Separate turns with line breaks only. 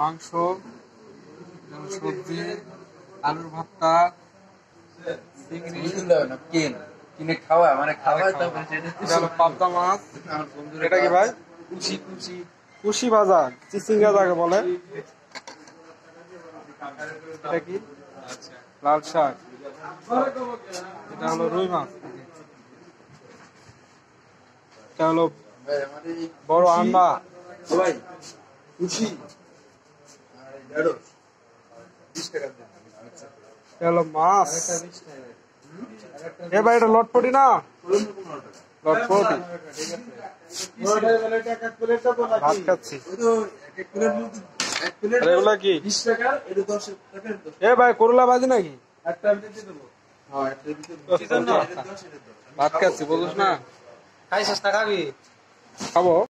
মাংস সবজি আলুর ভর্তা চিংড়ি।
কিন খাওয়া মানে
হলো পাবদা মাছ। এটা কি ভাই?
খুশি খুশি
কুশি ভাজা চিচিঙ্গা যাকে বলে। এটা কি? লাল শাক। এটা হলো রুই মাছ। এটা হলো? বড় আন্ডা
ভাই খুশি
এটা হলো মাছ? এ ভাই এটা লটপটি না? লটপটি। ভাত খাচ্ছি। এগুলা কি? এ ভাই করলা ভাজি নাকি?
একটা আমি দিয়ে দেবো। হ্যাঁ একটা দিতে
কি জন্য?
এটা দশ এটা দশ
ভাত খাচ্ছি